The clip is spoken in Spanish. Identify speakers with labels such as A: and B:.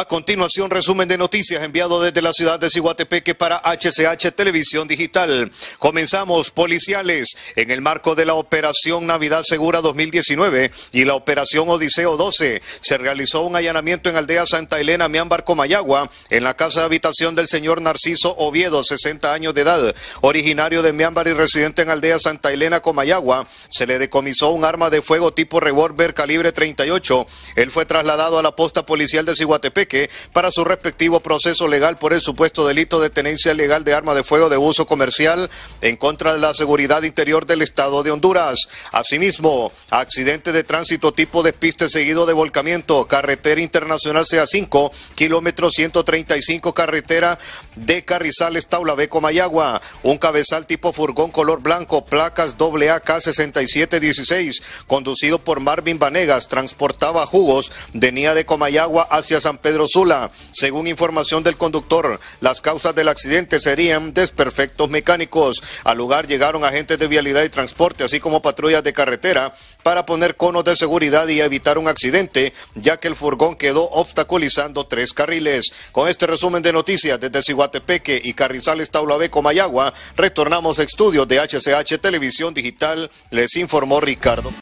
A: A continuación, resumen de noticias enviado desde la ciudad de Ciguatepeque para HCH Televisión Digital. Comenzamos policiales en el marco de la Operación Navidad Segura 2019 y la Operación Odiseo 12. Se realizó un allanamiento en Aldea Santa Elena, Miambar, Comayagua, en la casa de habitación del señor Narciso Oviedo, 60 años de edad, originario de Miambar y residente en Aldea Santa Elena, Comayagua. Se le decomisó un arma de fuego tipo revólver calibre 38. Él fue trasladado a la posta policial de Ciguatepeque para su respectivo proceso legal por el supuesto delito de tenencia legal de arma de fuego de uso comercial en contra de la seguridad interior del Estado de Honduras. Asimismo, accidente de tránsito tipo despiste seguido de volcamiento, carretera internacional CA5, kilómetro 135, carretera de Carrizales, Taulabeco, Mayagua. Un cabezal tipo furgón color blanco, placas WAK6716, conducido por Marvin Vanegas, transportaba jugos, venía de Comayagua hacia San Pedro Pedro Sula. Según información del conductor, las causas del accidente serían desperfectos mecánicos. Al lugar llegaron agentes de vialidad y transporte, así como patrullas de carretera, para poner conos de seguridad y evitar un accidente, ya que el furgón quedó obstaculizando tres carriles. Con este resumen de noticias desde Ciguatepeque y Carrizales Taulabeco, Mayagua, retornamos a estudios de HCH Televisión Digital, les informó Ricardo.